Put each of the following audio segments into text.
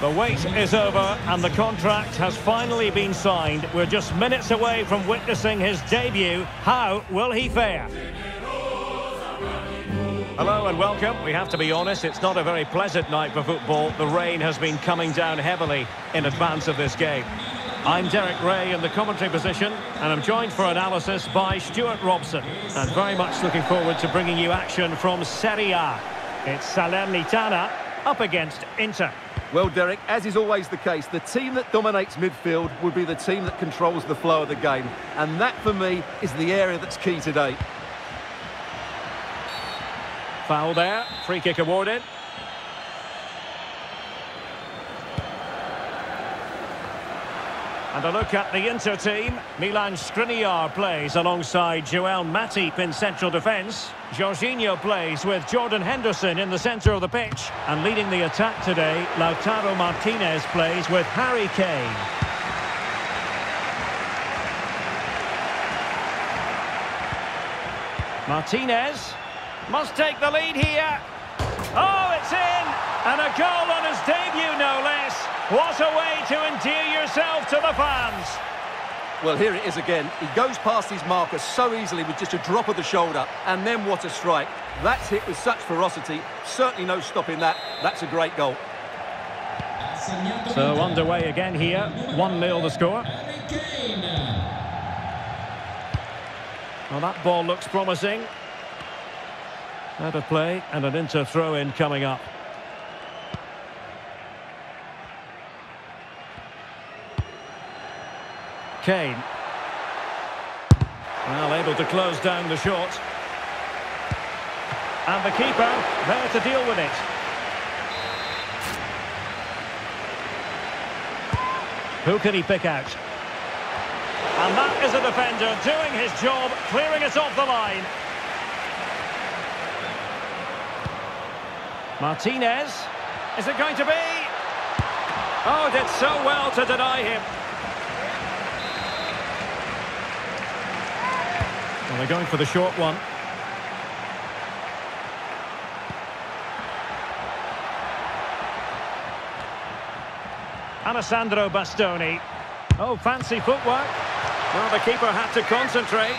The wait is over and the contract has finally been signed. We're just minutes away from witnessing his debut. How will he fare? Hello and welcome. We have to be honest, it's not a very pleasant night for football. The rain has been coming down heavily in advance of this game. I'm Derek Ray in the commentary position and I'm joined for analysis by Stuart Robson and very much looking forward to bringing you action from Serie A. It's Salernitana up against Inter. Well, Derek, as is always the case, the team that dominates midfield will be the team that controls the flow of the game. And that, for me, is the area that's key today. Foul there. Free kick awarded. And a look at the Inter team. Milan Skriniar plays alongside Joel Matip in central defence. Jorginho plays with Jordan Henderson in the centre of the pitch. And leading the attack today, Lautaro Martinez plays with Harry Kane. Martinez must take the lead here. Oh, it's in! And a goal on his debut, no less. What a way to endear yourself to the fans. Well, here it is again. He goes past his marker so easily with just a drop of the shoulder. And then what a strike. That's hit with such ferocity. Certainly no stopping that. That's a great goal. So underway again here. 1-0 the score. Well, that ball looks promising. Out of play and an Inter throw-in coming up. Kane. Well, able to close down the shot. And the keeper there to deal with it. Who can he pick out? And that is a defender doing his job, clearing it off the line. Martinez. Is it going to be? Oh, did so well to deny him. They're going for the short one. Alessandro Bastoni. Oh, fancy footwork. Well, the keeper had to concentrate.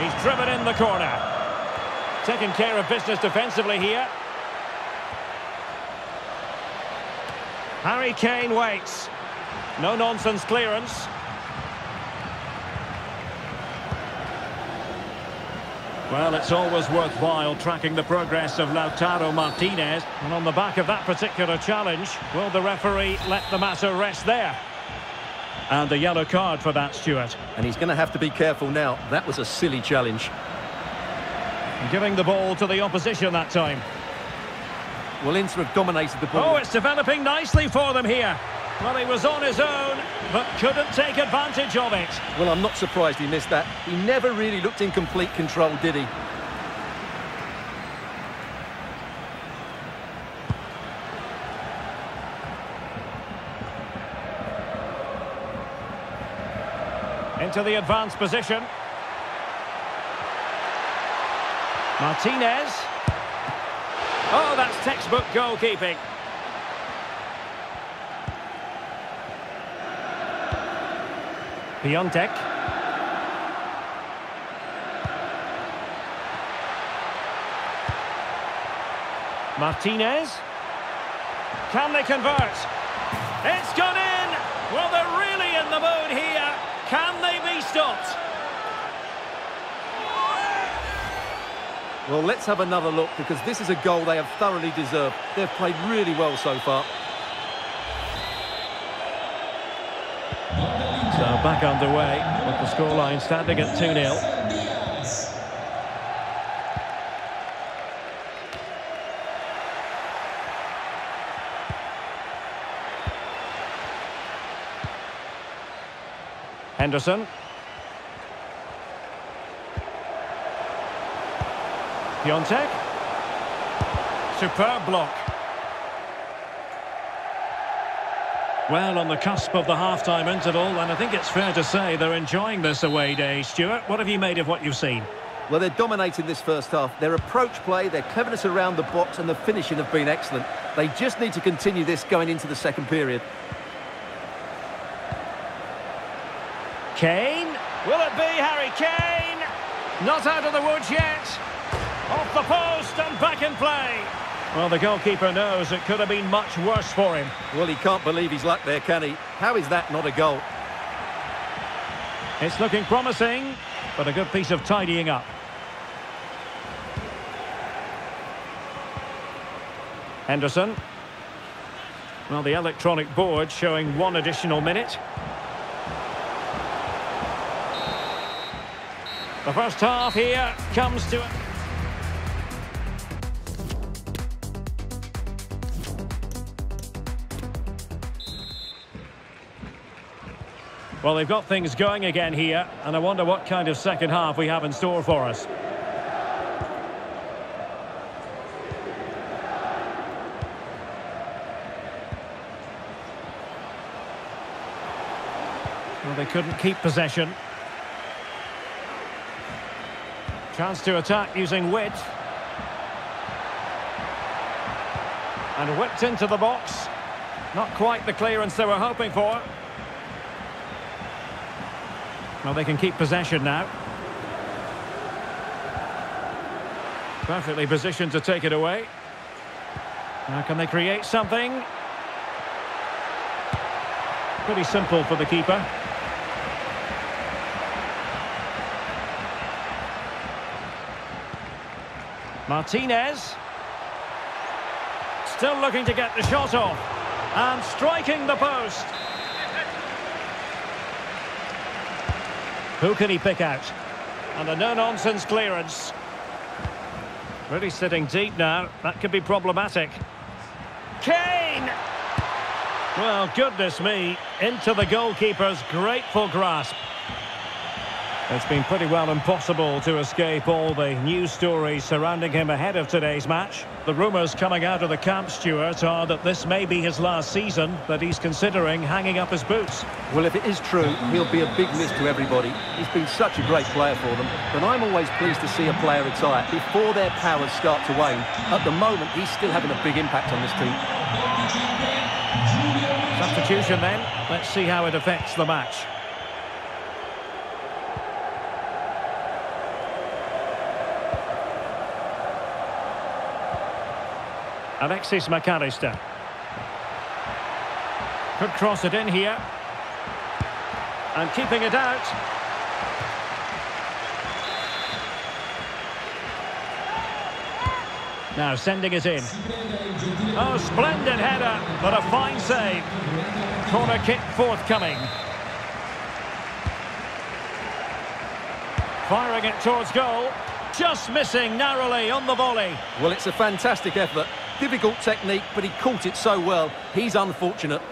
He's driven in the corner. Taking care of business defensively here. Harry Kane waits. No-nonsense clearance. Well, it's always worthwhile tracking the progress of Lautaro Martinez. And on the back of that particular challenge, will the referee let the matter rest there? And a yellow card for that, Stuart. And he's going to have to be careful now. That was a silly challenge. Giving the ball to the opposition that time. Well, Inter have dominated the ball. Oh, it's developing nicely for them here. Well, he was on his own, but couldn't take advantage of it. Well, I'm not surprised he missed that. He never really looked in complete control, did he? Into the advanced position. Martinez. Oh, that's textbook goalkeeping. Piątek. Martinez. Can they convert? It's gone in! Well, they're really in the mood here. Can they be stopped? Well, let's have another look because this is a goal they have thoroughly deserved. They've played really well so far. Back underway with the scoreline standing at 2-0. Henderson. Piątek. Superb block. Well, on the cusp of the half-time interval, and I think it's fair to say they're enjoying this away day. Stuart, what have you made of what you've seen? Well, they're dominating this first half. Their approach play, their cleverness around the box and the finishing have been excellent. They just need to continue this going into the second period. Kane. Will it be Harry Kane? Not out of the woods yet. Off the post and back in play. Well, the goalkeeper knows it could have been much worse for him. Well, he can't believe his luck there, can he? How is that not a goal? It's looking promising, but a good piece of tidying up. Henderson. Well, the electronic board showing one additional minute. The first half here comes to... Well, they've got things going again here, and I wonder what kind of second half we have in store for us. Well, they couldn't keep possession. Chance to attack using width. And whipped into the box. Not quite the clearance they were hoping for. Well, they can keep possession now. Perfectly positioned to take it away. Now can they create something? Pretty simple for the keeper. Martinez. Still looking to get the shot off. And striking the post. Who can he pick out? And a no-nonsense clearance. Really sitting deep now. That could be problematic. Kane! Well, goodness me. Into the goalkeeper's grateful grasp. It's been pretty well impossible to escape all the news stories surrounding him ahead of today's match. The rumours coming out of the camp, Stuart, are that this may be his last season, that he's considering hanging up his boots. Well, if it is true, he'll be a big miss to everybody. He's been such a great player for them, and I'm always pleased to see a player retire before their powers start to wane. At the moment, he's still having a big impact on this team. Substitution then. Let's see how it affects the match. Alexis Mac Allister. Could cross it in here. And keeping it out. Now sending it in. Oh, splendid header, but a fine save. Corner kick forthcoming. Firing it towards goal. Just missing narrowly on the volley. Well, it's a fantastic effort. Difficult technique, but he caught it so well. He's unfortunate.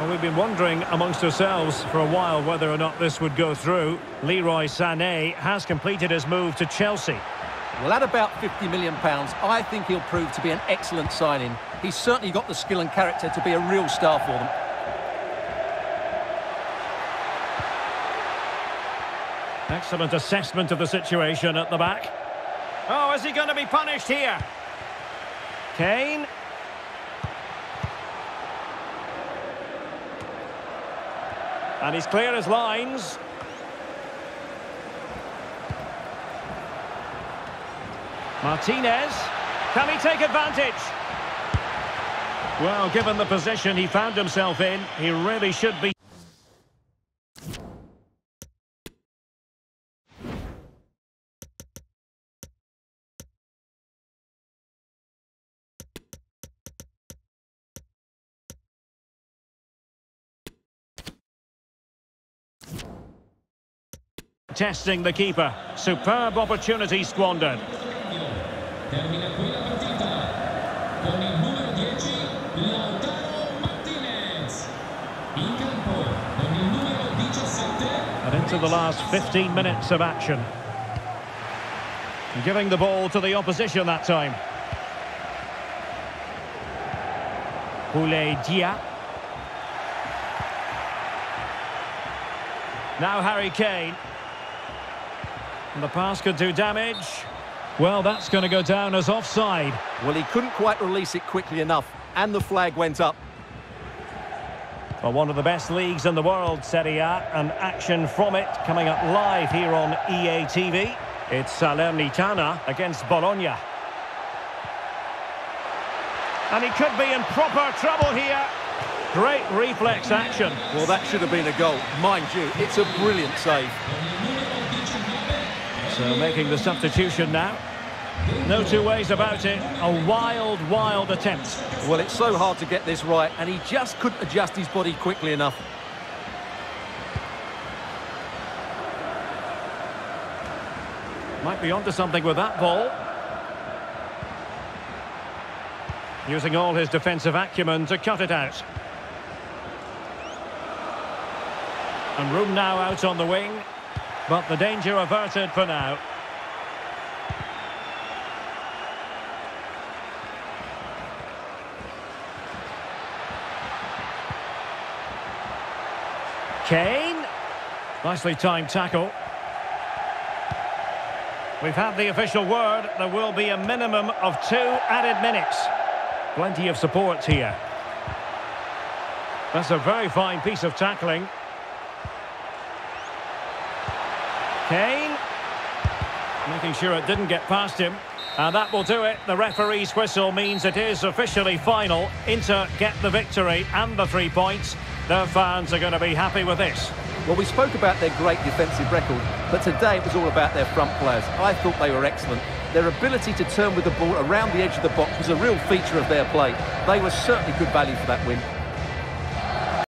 Well, we've been wondering amongst ourselves for a while whether or not this would go through. Leroy Sané has completed his move to Chelsea. Well, at about £50 million, I think he'll prove to be an excellent signing. He's certainly got the skill and character to be a real star for them. Excellent assessment of the situation at the back. Oh, is he going to be punished here? Kane. And he's clear as lines. Martinez. Can he take advantage? Well, given the position he found himself in, he really should be... Testing the keeper. Superb opportunity squandered. And into the last 15 minutes of action. Giving the ball to the opposition that time. Boulaye Dia. Now Harry Kane. And the pass could do damage. Well, that's going to go down as offside. Well, he couldn't quite release it quickly enough, and the flag went up. For one of the best leagues in the world, Serie A, and action from it coming up live here on EA TV. It's Salernitana against Bologna. And he could be in proper trouble here. Great reflex action. Well, that should have been a goal. Mind you, it's a brilliant save. So making the substitution now. No two ways about it. A wild, wild attempt. Well, it's so hard to get this right, and he just couldn't adjust his body quickly enough. Might be onto something with that ball. Using all his defensive acumen to cut it out. And room now out on the wing. But the danger averted for now. Kane. Nicely timed tackle. We've had the official word. There will be a minimum of two added minutes. Plenty of support here. That's a very fine piece of tackling. Kane. Making sure it didn't get past him. And that will do it. The referee's whistle means it is officially final. Inter get the victory and the three points. The fans are going to be happy with this. Well, we spoke about their great defensive record, but today it was all about their front players. I thought they were excellent. Their ability to turn with the ball around the edge of the box was a real feature of their play. They were certainly good value for that win.